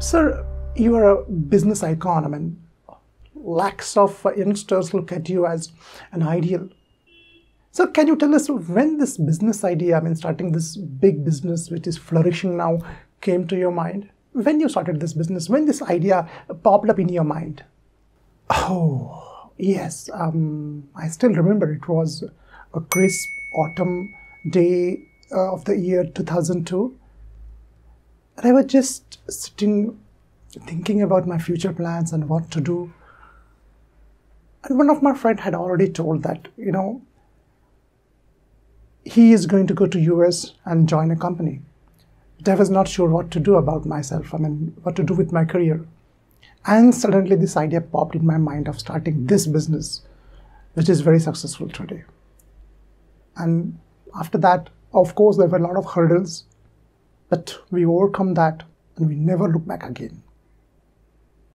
Sir, you are a business icon. I mean, lakhs of youngsters look at you as an ideal. So, can you tell us when this business idea, I mean, starting this big business which is flourishing now, came to your mind? When you started this business, when this idea popped up in your mind? Oh, yes. Um, I still remember it was a crisp autumn day uh, of the year 2002. And I was just sitting thinking about my future plans and what to do. And one of my friends had already told that, you know, he is going to go to US and join a company. But I was not sure what to do about myself. I mean, what to do with my career. And suddenly this idea popped in my mind of starting this business, which is very successful today. And after that, of course, there were a lot of hurdles, but we overcome that and we never look back again.